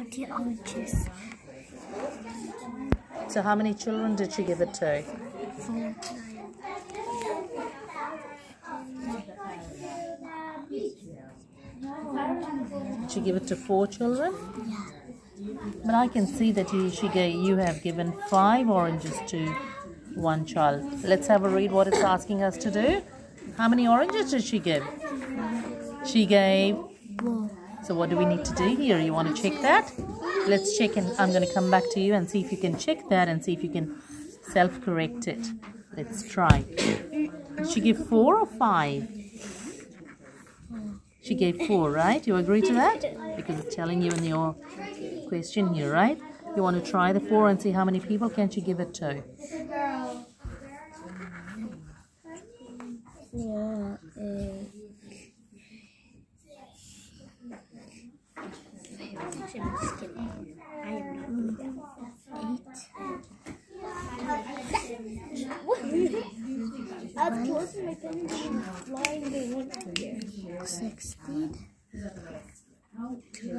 20 oranges. So how many children did she give it to? Four. She give it to four children? Yeah. But I can see that you, she gave, you have given five oranges to one child. Let's have a read what it's asking us to do. How many oranges did she give? She gave. Four. So what do we need to do here? You want to check that? Let's check and I'm going to come back to you and see if you can check that and see if you can self-correct it. Let's try. Did she give four or five? She gave four, right? You agree to that? Because it's telling you in your question here, right? You want to try the four and see how many people can she give it to? Four. Uh, I'm just kidding. I am not Eight. I was closing my pen flying the one here. Sixteen. Twenty.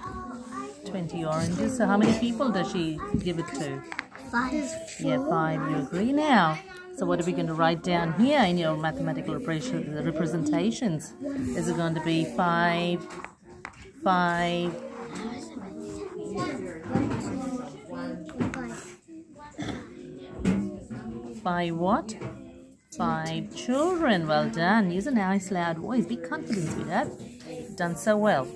Oh, that's 20 oranges. So how many people does she give it to? Five. Yeah, five. You agree now? So what are we going to write down here in your mathematical repre- representations? Is it going to be five, five, five what? Five children. Well done. Use a nice loud voice. Be confident with that. Done so well.